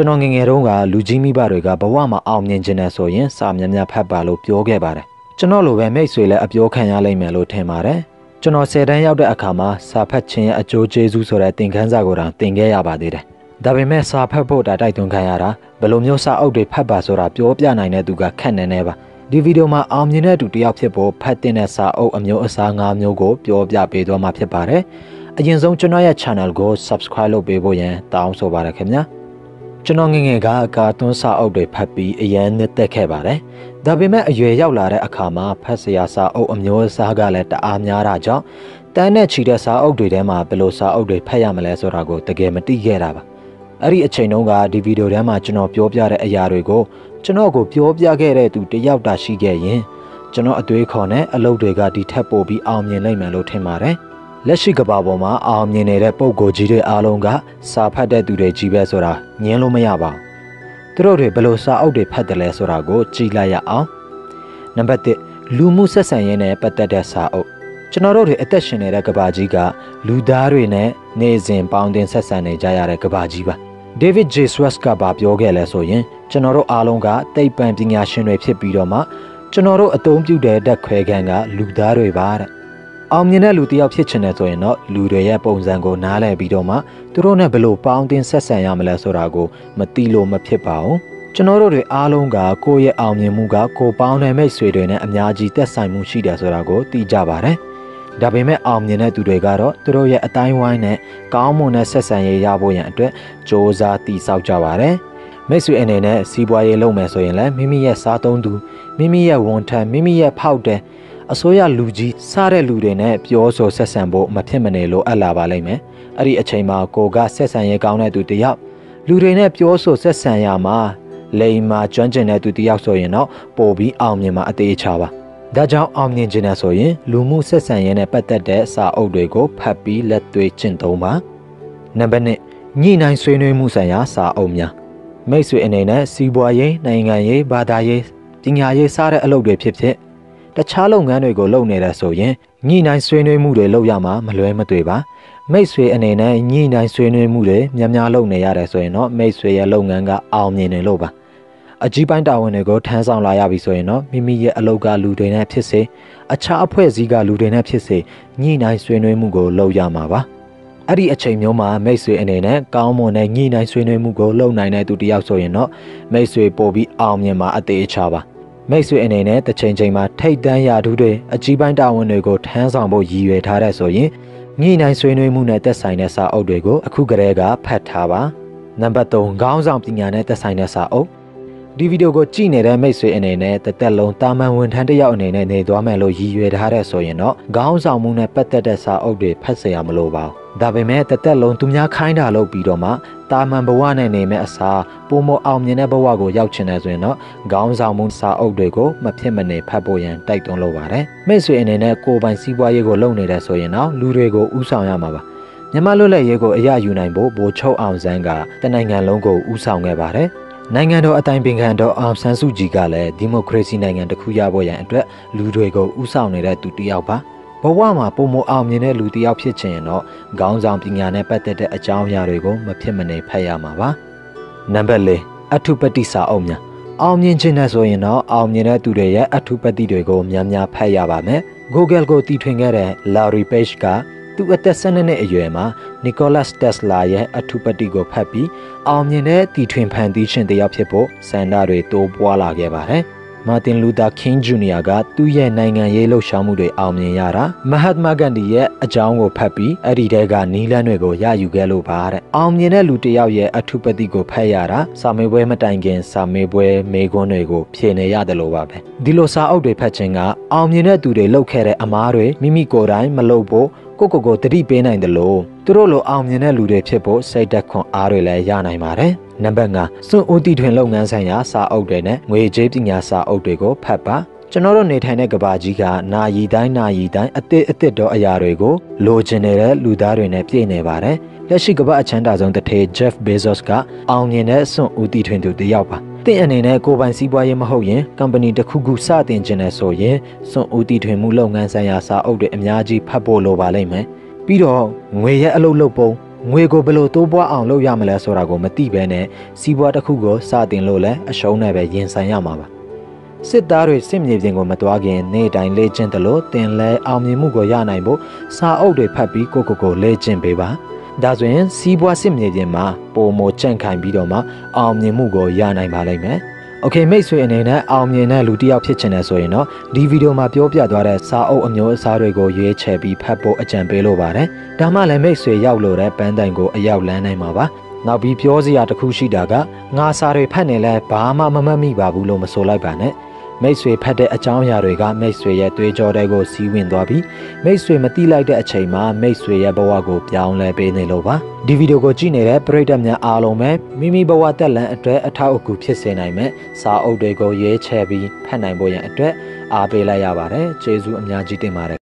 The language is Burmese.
ကျွန်တော်ငယ်ငယ်တုန်းကလူကြီးမိဘတွေကဘဝမှာအောင်မြင်ခြင်းနဲ့ဆိုရင်စာများများဖတ်ပါလို့ပြောခဲ့ပါတယ်ကျွန်တော်လိုပဲမိတ်ဆွေလည်းအပြောခံရလိမ့်မယ်လို့ထင်ပါတယ်ကျွန်တော်၁၀တန်းရောက်တဲ့အခါမှာစာဖတ်ခြင်းရဲ့အကျိုးကျေးဇူးဆိုတဲ့သင်ခန်းစာကိုတော့သင်ခဲ့ရပါသေးတယ်ဒါပေမဲ့စာဖတ်ဖို့တာတိုက်တွန်းခံရတာဘယ်လိုမျိုးစာအုပ်တွေဖတ်ပါဆိုတာပြောပြနိုင်တဲ့သူကခက်နေနေပါဒီဗီဒီယိုမှာအောင်မြင်တဲ့သူတစ်ယောက်ဖြစ်ဖို့ဖတ်တဲ့စာအုပ်အမျိုးအစား၅မျိုးကိုပြောပြပေးသွားမှာဖြစ်ပါတယ်အရင်ဆုံးကျွန်တော်ရဲ့ channel ကို subscribe လုပ်ပေးဖို့ရန်တောင်းဆိုပါရခင်ဗျာ ကျွန်တော်ငငယ်ကကာတွန်းစာအုပ်တွေဖတ်ပြီးအရန်နှစ်သက်ခဲ့ပါတယ်ဒါပေမဲ့အရွယ်ရောက်လာတဲ့အခါမှာဖတ်စရာစာအုပ်အမျိုးအစားကလည်းတအားများတာကြောင့်တန်းနဲ့ချီတဲ့စာအုပ်တွေထဲမှာဘယ်လိုစာအုပ်တွေဖတ်ရမလဲဆိုတာကိုတကယ်မသိခဲ့တာပါအဲ့ဒီအချိန်တုန်းကဒီဗီဒီယိုထဲမှာကျွန်တော်ပြောပြတဲ့အရာတွေကိုကျွန်တော်ကိုပြောပြခဲ့တဲ့သူတယောက်တာရှိခဲ့ရင်ကျွန်တော်အတွေးခေါ်နဲ့အလုပ်တွေကဒီထက်ပိုပြီးအောင်မြင်နိုင်မယ်လို့ထင်ပါတယ် လက်ရှိကဘာပေါ်မှာအောင်မြင်နေတဲ့ပုံကိုကြီးတွေအားလုံးကစာဖတ်တဲ့သူတွေကြီးပဲဆိုတာညင်းလို့မရပါဘူးသူတို့တွေဘယ်လိုစာအုပ်တွေဖတ်တယ်လဲဆိုတာကိုကြည့်လိုက်ရအောင်နံပါတ်1လူမှုဆက်ဆံရေးနဲ့ပတ်သက်တဲ့စာအုပ်ကျွန်တော်တို့တွေအသက်ရှင်နေတဲ့ကဘာကြီးကလူသားတွေနဲ့နေစဉ်ပေါင်းတင်ဆက်ဆံနေကြရတဲ့ကဘာကြီးပါ David J. Swartz ကဘာပြောခဲ့လဲဆိုရင်ကျွန်တော်တို့အားလုံးကသိပ္ပံပညာရှင်တွေဖြစ်ပြီးတော့မှကျွန်တော်တို့အသုံးပြုတဲ့ဓာတ်ခွဲခန်းကလူသားတွေပါတဲ့ အောင်မြင်တဲ့လူတစ်ယောက်ဖြစ်ချင်တယ်ဆိုရင်တော့လူတွေရဲ့ပုံစံကိုနားလည်ပြီးတော့မှသူတို့နဲ့ဘယ်လိုပေါင်းတင်ဆက်ဆံရမလဲဆိုတာကိုမသိလို့မဖြစ်ပါဘူးကျွန်တော်တို့တွေအားလုံးကကိုယ့်ရဲ့အောင်မြင်မှုကကိုပေါင်းတဲ့မိတ်ဆွေတွေနဲ့အများကြီးသက်ဆိုင်မှုရှိတယ်ဆိုတာကိုသိကြပါတယ်ဒါပေမဲ့အောင်မြင်တဲ့သူတွေကတော့သူတို့ရဲ့အတိုင်းဝိုင်းနဲ့ကောင်းမွန်တဲ့ဆက်ဆံရေးရဖို့ရန်အတွက်စ조사တည်ဆောက်ကြပါတယ်မိတ်ဆွေအနေနဲ့စီးပွားရေးလုပ်မယ်ဆိုရင်လည်းမိမိရဲ့စားသုံးသူမိမိရဲ့ဝန်ထမ်းမိမိရဲ့ဖောက်တဲ့ အစိုးရလူကြီးစားတဲ့လူတွေနဲ့ပြောဆိုဆက်ဆံဖို့မဖြစ်မနေလို့အပ်လာပါလိမ့်မယ်အဲ့ဒီအချိန်မှာကိုကဆက်ဆံရေးကောင်းတဲ့သူတယောက်လူတွေနဲ့ပြောဆိုဆက်ဆံရမှာလိမ်မာကျွမ်းကျင်တဲ့သူတယောက်ဆိုရင်တော့ပို့ပြီးအောင်မြင်မှာအသေးချပါဒါကြောင့်အောင်မြင်ခြင်းနဲ့ဆိုရင်လူမှုဆက်ဆံရေးနဲ့ပတ်သက်တဲ့စာအုပ်တွေကိုဖတ်ပြီးလက်တွေ့ကျင့်သုံးပါနံပါတ်1ညှိနှိုင်းဆွေးနွေးမှုဆိုင်ရာစာအုပ်များမိတ်ဆွေအနေနဲ့စီးပွားရေးနိုင်ငံရေးဘာသာရေးပညာရေးစတဲ့အလုပ်တွေဖြစ်ဖြစ် တခြားလုပ်ငန်းတွေကိုလုပ်နေတဲ့ဆိုရင်ညှိနှိုင်းဆွေးနွေးမှုတွေလုပ်ရမှာမလွဲမသွေပါမိတ်ဆွေအနေနဲ့ညှိနှိုင်းဆွေးနွေးမှုတွေများများလုပ်နေရတယ်ဆိုရင်တော့မိတ်ဆွေရဲ့လုပ်ငန်းကအောင်မြင်နေလို့ပါအကြီးပိုင်းတာဝန်တွေကိုထမ်းဆောင်လာရပြီဆိုရင်တော့မိမိရဲ့အလုပ်ကလူတွေနဲ့ဖြစ်စေအခြားအဖွဲ့အစည်းကလူတွေနဲ့ဖြစ်စေညှိနှိုင်းဆွေးနွေးမှုကိုလုပ်ရမှာပါအဲ့ဒီအချိန်မျိုးမှာမိတ်ဆွေအနေနဲ့ကောင်းမွန်တဲ့ညှိနှိုင်းဆွေးနွေးမှုကိုလုပ်နိုင်တဲ့သူတယောက်ဆိုရင်တော့မိတ်ဆွေပို့ပြီးအောင်မြင်မှာအသေးချပါ မိတ်ဆွေအနေနဲ့တစ်ချိန်ချိန်မှာထိတ်တန့်ရာထူးတွေအကြီးပိုင်းတာဝန်တွေကိုထမ်းဆောင်ဖို့ရည်ရွယ်ထားတဲ့ဆိုရင်ညှိနှိုင်းဆွေးနွေးမှုနဲ့သက်ဆိုင်တဲ့စာအုပ်တွေကိုအခုကတည်းကဖတ်ထားပါနံပါတ်3ခေါင်းဆောင်ပညာနဲ့သက်ဆိုင်တဲ့စာအုပ်ဒီဗီဒီယိုကိုကြည့်နေတဲ့မိတ်ဆွေအနေနဲ့တစ်သက်လုံးတာမန်ဝန်ထမ်းတစ်ယောက်အနေနဲ့နေသွားမယ်လို့ရည်ရွယ်ထားတဲ့ဆိုရင်တော့ခေါင်းဆောင်မှုနဲ့ပတ်သက်တဲ့စာအုပ်တွေဖတ်ဆရာမလိုပါဘူး ဒါပေမဲ့တစ်သက်လုံးသူများခိုင်းတာလုပ်ပြီးတော့မှတာမန်ဘဝနဲ့နေမဲ့အစားပုံမအောင်မြင်တဲ့ဘဝကိုရောက်ချင်တယ်ဆိုရင်တော့ခေါင်းဆောင်မှုစာအုပ်တွေကိုမဖြစ်မနေဖတ်ဖို့ရန်တိုက်တွန်းလိုပါတယ်မိတ်ဆွေအနေနဲ့ကိုယ်ပိုင်စီးပွားရေးကိုလုပ်နေတယ်ဆိုရင်တော့လူတွေကိုဥဆောင်ရမှာပါမြန်မာလွတ်လပ်ရေးကိုအရယူနိုင်ဖို့ဗိုလ်ချုပ်အောင်ဆန်းကတနိုင်ငံလုံးကိုဥဆောင်ခဲ့ပါတယ်နိုင်ငံတော်အတိုင်းပင်ခံတော်အောင်ဆန်းစုကြည်ကလည်းဒီမိုကရေစီနိုင်ငံတစ်ခုရဖို့ရန်အတွက်လူတွေကိုဥဆောင်နေတဲ့သူတစ်ယောက်ပါ ဘဝမှာပုံမအောင်မြင်တဲ့လူတစ်ယောက်ဖြစ်ချင်ရင်တော့ခေါင်းဆောင်ပညာနဲ့ပတ်သက်တဲ့အကြောင်းအရာတွေကိုမဖြစ်မနေဖတ်ရမှာပါနံပါတ်၄အထုပတိစာအုပ်များအောင်မြင်ခြင်းနဲ့ဆိုရင်တော့အောင်မြင်တဲ့သူတွေရဲ့အထုပတိတွေကိုများများဖတ်ရပါမယ် Google ကိုတည်ထွင်ခဲ့တဲ့ Larry Page ကသူအသက်12နှစ်အရွယ်မှာ Nicholas Tesla ရဲ့အထုပတိကိုဖတ်ပြီးအောင်မြင်တဲ့တည်ထွင်ဖန်တီးရှင်တစ်ယောက်ဖြစ်ဖို့စန္ဒတွေတိုးပွားလာခဲ့ပါတယ်။ မာတင်လူသာကင်းဂျူနီယာကသူ့ရဲ့နိုင်ငံရေးလှုပ်ရှားမှုတွေအောင်မြင်ရတာမဟတ်မာဂန်ဒီရဲ့အကြောင်းကိုဖတ်ပြီးအဲ့ဒီတဲကနီးလန်းတွေကိုရယူခဲ့လို့ပါတဲ့။အောင်မြင်တဲ့လူတစ်ယောက်ရဲ့အထုပတိကိုဖတ်ရတာစာမေးပွဲမတိုင်ခင်စာမေးပွဲမေးခွန်းတွေကိုဖြေနေရတယ်လို့ပါပဲ။ဒီလိုစာအုပ်တွေဖတ်ခြင်းကအောင်မြင်တဲ့သူတွေလုပ်ခဲ့တဲ့အမားတွေမိမိကိုယ်တိုင်မလုပ်ဖို့ ကိုကိုကိုတတိပေးနိုင်တယ်လို့သူတို့လိုအောင်မြင်တဲ့လူတွေဖြစ်ဖို့စိတ်သက်ခွန်အားတွေလည်းရနိုင်ပါတယ်နံပါတ်5စွန့်ဦးတီထွင်လုပ်ငန်းဆိုင်ရာစာအုပ်တွေနဲ့ငွေကြေးပညာစာအုပ်တွေကိုဖတ်ပါကျွန်တော်တို့နေထိုင်တဲ့ကဘာကြီးကနာယီတိုင်းနာယီတိုင်းအသစ်အသစ်တော့အရာတွေကိုလိုချင်နေတဲ့လူသားတွေနဲ့ပြည့်နေပါတယ်လက်ရှိကဘာအချမ်းသာဆုံးတထေ Jeff Bezos ကအောင်မြင်တဲ့စွန့်ဦးတီထွင်သူတစ်ယောက်ပါ တင့်အနေနဲ့ကိုပိုင်စီးပွားရေးမဟုတ်ရင် company တစ်ခုခုစတင်ခြင်းနဲ့ဆိုရင်စွန့်ဦးတည်ထွင်မှုလုပ်ငန်းဆိုင်ရာစာအုပ်တွေအများကြီးဖတ်ဖို့လိုပါလိမ့်မယ်ပြီးတော့ငွေရဲ့အလုပ်လုပ်ပုံငွေကိုဘယ်လိုတိုးပွားအောင်လုပ်ရမလဲဆိုတာကိုမသိဘဲနဲ့စီးပွားတစ်ခုကိုစတင်လို့လဲအရှုံးနဲ့ပဲရင်ဆိုင်ရမှာပါစစ်သားတွေစစ်မြေပြင်ကိုမတွားခင်နေ့တိုင်းလေ့ကျင့်တယ်လို့တင်လဲအောင်မြင်မှုကိုရနိုင်ဖို့စာအုပ်တွေဖတ်ပြီးကိုကိုကိုလေ့ကျင့်ပေးပါ ဒါဆိုရင်စီးပွားစစ်မြေပြင်မှာပုံမကြန့်ခိုင်ပြီးတော့မှအောင်မြင်မှုကိုရနိုင်ပါလိမ့်မယ်။ Okay မိတ်ဆွေအနေနဲ့အောင်မြင်တဲ့လူတစ်ယောက်ဖြစ်ချင်တယ်ဆိုရင်တော့ဒီဗီဒီယိုမှာပြောပြသွားတဲ့စာအုပ်အမျိုးအစားတွေကိုရွေးချယ်ပြီးဖတ်ဖို့အကြံပေးလိုပါတယ်။ဒါမှလည်းမိတ်ဆွေရောက်လို့တဲ့ပန်းတိုင်ကိုအရောက်လန်းနိုင်မှာပါ။နောက်ပြီးပြောစရာတစ်ခုရှိတာကငါစာတွေဖတ်နေလဲဘာမှမမှတ်မိပါဘူးလို့မဆိုလိုက်ပါနဲ့။ မိတ်ဆွေဖတ်တဲ့အကြောင်းအရာတွေကမိတ်ဆွေရဲ့တွေးကြောတွေကိုစီးဝင်သွားပြီးမိတ်ဆွေမတိလိုက်တဲ့အချိန်မှာမိတ်ဆွေရဲ့ဘဝကိုပြောင်းလဲပေးနေလို့ပါဒီဗီဒီယိုကိုကြည့်နေတဲ့ပရိသတ်များအားလုံးပဲမိမိဘဝတက်လန်အတွက်အထောက်အကူဖြစ်စေနိုင်မဲ့စာအုပ်တွေကိုရွေးချယ်ပြီးဖတ်နိုင်ဖို့ရန်အတွက်အားပေးလိုက်ရပါတယ်ကျေးဇူးအများကြီးတင်ပါတယ်